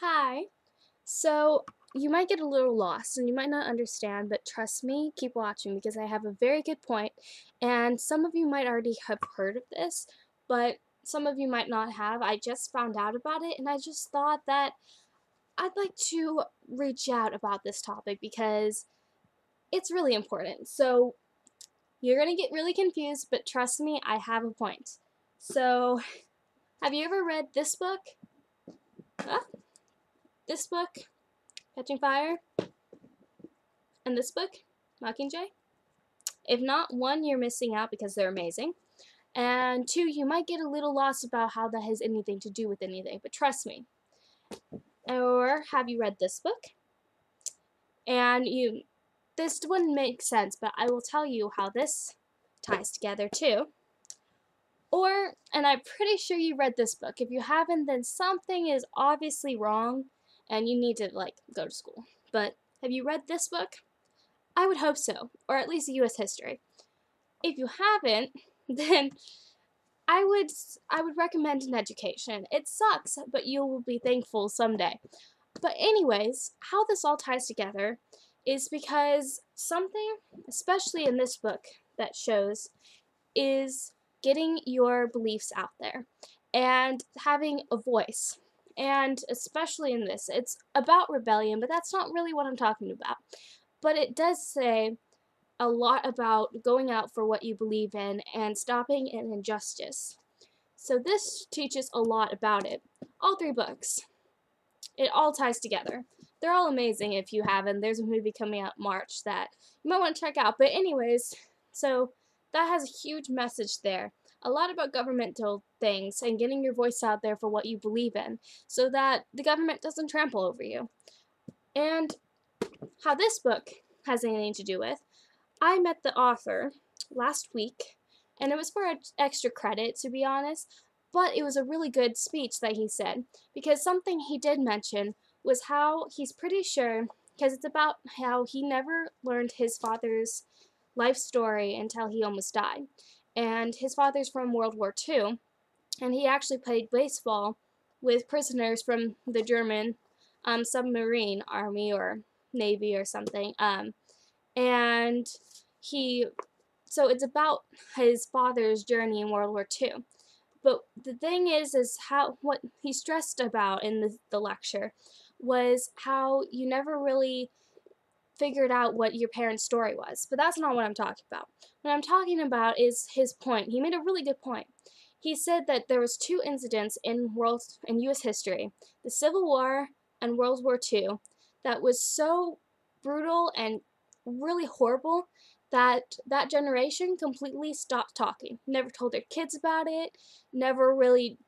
Hi. So, you might get a little lost and you might not understand, but trust me, keep watching because I have a very good point. and some of you might already have heard of this, but some of you might not have. I just found out about it and I just thought that I'd like to reach out about this topic because it's really important. So, you're going to get really confused, but trust me, I have a point. So, have you ever read this book? Huh? This book, Catching Fire, and this book, Mockingjay? If not, one, you're missing out because they're amazing. And two, you might get a little lost about how that has anything to do with anything, but trust me. Or have you read this book? And you, this wouldn't make sense, but I will tell you how this ties together too. Or, and I'm pretty sure you read this book. If you haven't, then something is obviously wrong and you need to, like, go to school. But have you read this book? I would hope so, or at least U.S. history. If you haven't, then I would I would recommend an education. It sucks, but you will be thankful someday. But anyways, how this all ties together is because something, especially in this book, that shows is getting your beliefs out there and having a voice. And especially in this, it's about rebellion, but that's not really what I'm talking about. But it does say a lot about going out for what you believe in and stopping an injustice. So this teaches a lot about it. All three books. It all ties together. They're all amazing if you haven't. There's a movie coming out March that you might want to check out. But anyways, so that has a huge message there. A lot about governmental things and getting your voice out there for what you believe in so that the government doesn't trample over you. And how this book has anything to do with I met the author last week, and it was for extra credit, to be honest, but it was a really good speech that he said, because something he did mention was how he's pretty sure, because it's about how he never learned his father's life story until he almost died. And his father's from World War II, and he actually played baseball with prisoners from the German um, submarine army or navy or something. Um, and he so it's about his father's journey in World War II. But the thing is, is how what he stressed about in the, the lecture was how you never really figured out what your parents' story was. But that's not what I'm talking about. What I'm talking about is his point. He made a really good point. He said that there was two incidents in world in U.S. history, the Civil War and World War II, that was so brutal and really horrible that that generation completely stopped talking. Never told their kids about it, never really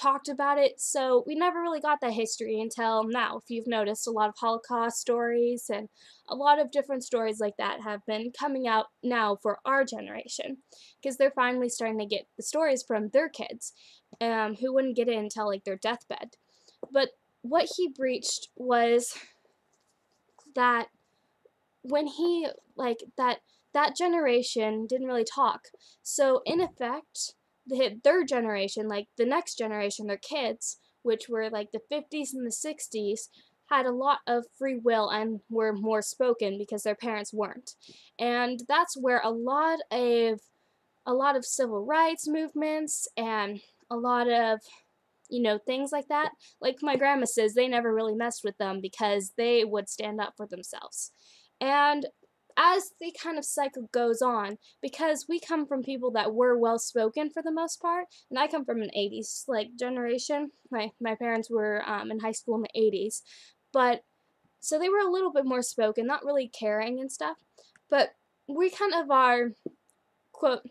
talked about it, so we never really got that history until now. If you've noticed, a lot of Holocaust stories and a lot of different stories like that have been coming out now for our generation because they're finally starting to get the stories from their kids um, who wouldn't get it until like their deathbed. But what he breached was that when he like that that generation didn't really talk. So in effect, the their generation, like the next generation, their kids, which were like the 50s and the 60s, had a lot of free will and were more spoken because their parents weren't. And that's where a lot of a lot of civil rights movements and a lot of you know things like that like my grandma says they never really messed with them because they would stand up for themselves and as the kind of cycle goes on, because we come from people that were well spoken for the most part, and I come from an 80s like generation. My my parents were um, in high school in the 80s, but so they were a little bit more spoken, not really caring and stuff. But we kind of are quote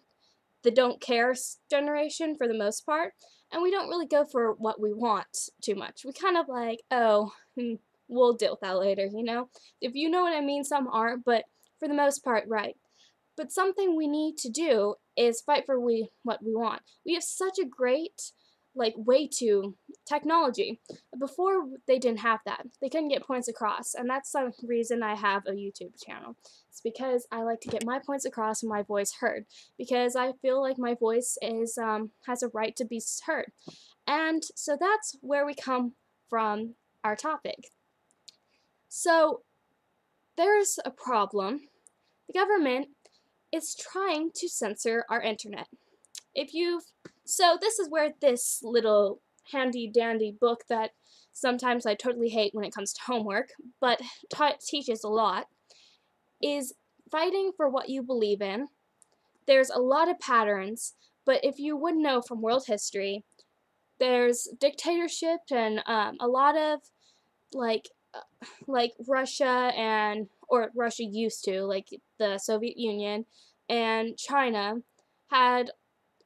the don't care generation for the most part, and we don't really go for what we want too much. We kind of like, oh, hmm, we'll deal with that later, you know? If you know what I mean, some aren't, but for the most part, right. But something we need to do is fight for we what we want. We have such a great like way to technology. Before they didn't have that. They couldn't get points across, and that's the reason I have a YouTube channel. It's because I like to get my points across and my voice heard because I feel like my voice is um, has a right to be heard. And so that's where we come from our topic. So, there's a problem. The government is trying to censor our internet. If you've so this is where this little handy dandy book that sometimes I totally hate when it comes to homework, but teaches a lot, is fighting for what you believe in. There's a lot of patterns, but if you would know from world history, there's dictatorship and um, a lot of like like Russia and or Russia used to like the Soviet Union and China had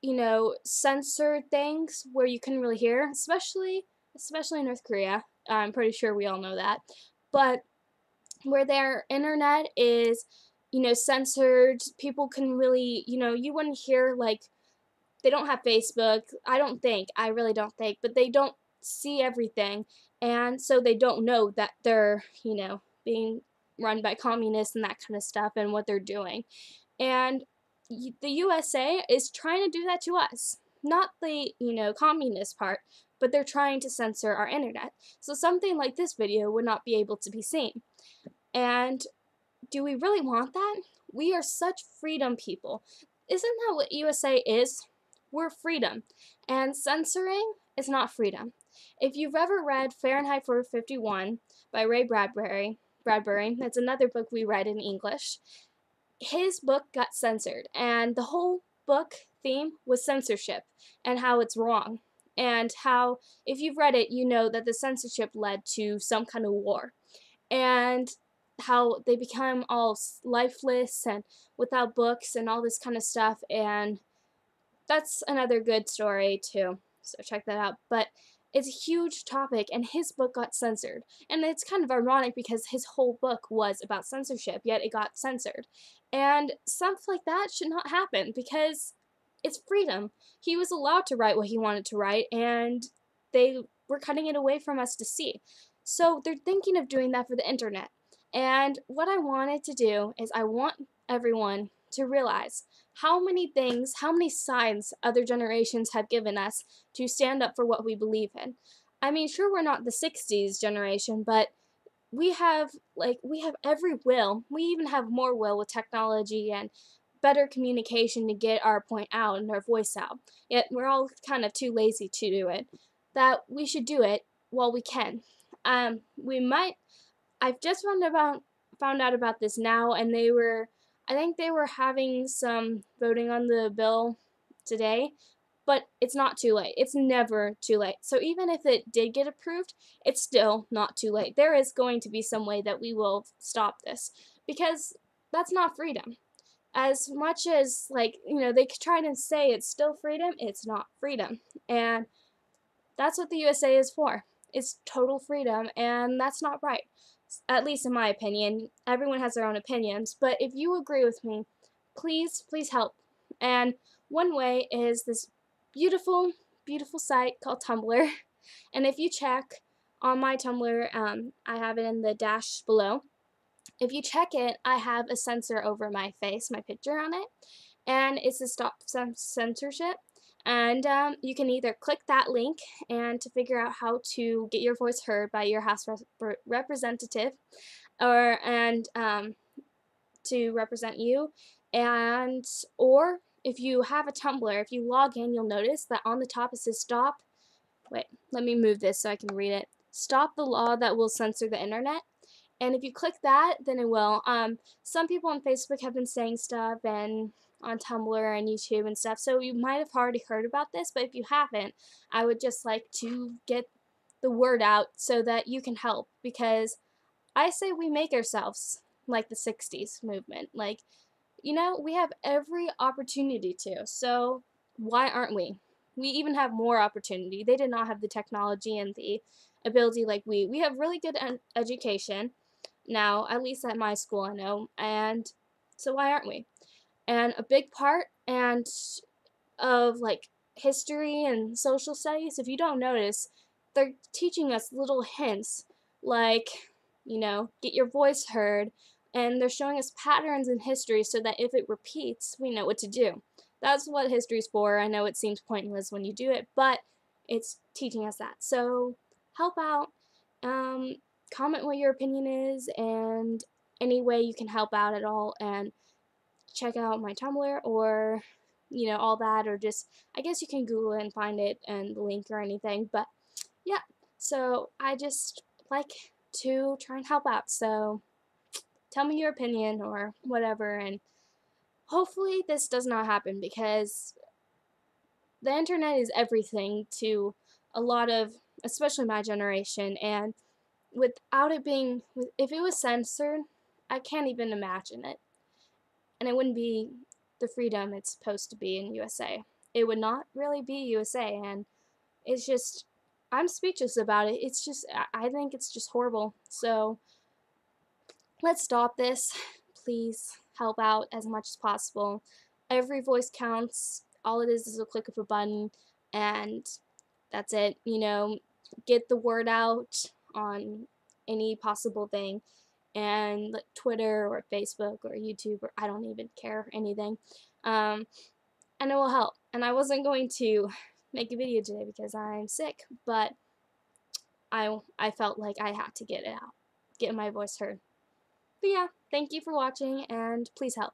you know censored things where you couldn't really hear especially especially North Korea I'm pretty sure we all know that but where their internet is you know censored people can really you know you wouldn't hear like they don't have Facebook. I don't think. I really don't think. But they don't see everything. And so they don't know that they're, you know, being run by communists and that kind of stuff and what they're doing. And the USA is trying to do that to us. Not the, you know, communist part, but they're trying to censor our internet. So something like this video would not be able to be seen. And do we really want that? We are such freedom people. Isn't that what USA is? we're freedom, and censoring is not freedom. If you've ever read Fahrenheit 451 by Ray Bradbury, Bradbury, that's another book we read in English, his book got censored, and the whole book theme was censorship and how it's wrong. And how, if you've read it, you know that the censorship led to some kind of war. And how they become all lifeless and without books and all this kind of stuff. And that's another good story too. So check that out. But it's a huge topic and his book got censored. And it's kind of ironic because his whole book was about censorship, yet it got censored. And stuff like that should not happen because it's freedom. He was allowed to write what he wanted to write and they were cutting it away from us to see. So they're thinking of doing that for the internet. And what I wanted to do is I want everyone to realize how many things, how many signs other generations have given us to stand up for what we believe in. I mean, sure, we're not the 60s generation, but we have, like, we have every will. We even have more will with technology and better communication to get our point out and our voice out. Yet we're all kind of too lazy to do it. That we should do it while we can. Um, we might. I've just found about found out about this now, and they were I think they were having some voting on the bill today, but it's not too late. It's never too late. So even if it did get approved, it's still not too late. There is going to be some way that we will stop this because that's not freedom. As much as, like, you know, they try to say it's still freedom, it's not freedom. And that's what the USA is for. It's total freedom, and that's not right at least in my opinion. Everyone has their own opinions, but if you agree with me, please, please help. And one way is this beautiful, beautiful site called Tumblr. And if you check on my Tumblr, um, I have it in the dash below. If you check it, I have a censor over my face, my picture on it, and it's to stop censorship. And um, you can either click that link and to figure out how to get your voice heard by your House rep representative, or and um, to represent you, and or if you have a Tumblr, if you log in, you'll notice that on the top it says stop. Wait, let me move this so I can read it. Stop the law that will censor the internet. And if you click that, then it will. Um, some people on Facebook have been saying stuff and on Tumblr and YouTube and stuff. So you might have already heard about this, but if you haven't, I would just like to get the word out so that you can help because I say we make ourselves like the 60s movement. Like, you know, we have every opportunity to. So why aren't we? We even have more opportunity. They did not have the technology and the ability like we. We have really good education now, at least at my school I know, and so why aren't we? And a big part and of like history and social studies if you don't notice they're teaching us little hints like you know get your voice heard and they're showing us patterns in history so that if it repeats we know what to do. That's what history's for. I know it seems pointless when you do it but it's teaching us that. So help out Um, comment what your opinion is and any way you can help out at all and check out my Tumblr or you know all that or just I guess you can Google it and find it and the link or anything but yeah. So I just like to try and help out so tell me your opinion or whatever and hopefully this does not happen because the internet is everything to a lot of especially my generation and without it being if it was censored I can't even imagine it and it wouldn't be the freedom it's supposed to be in USA it would not really be USA and it's just I'm speechless about it. It's just I think it's just horrible. So let's stop this. Please help out as much as possible. Every voice counts. All it is is a click of a button and that's it. You know get the word out on any possible thing and like Twitter or Facebook or YouTube or I don't even care anything um, and it will help. And I wasn't going to make a video today because I'm sick but I, I felt like I had to get it out get my voice heard. But yeah thank you for watching and please help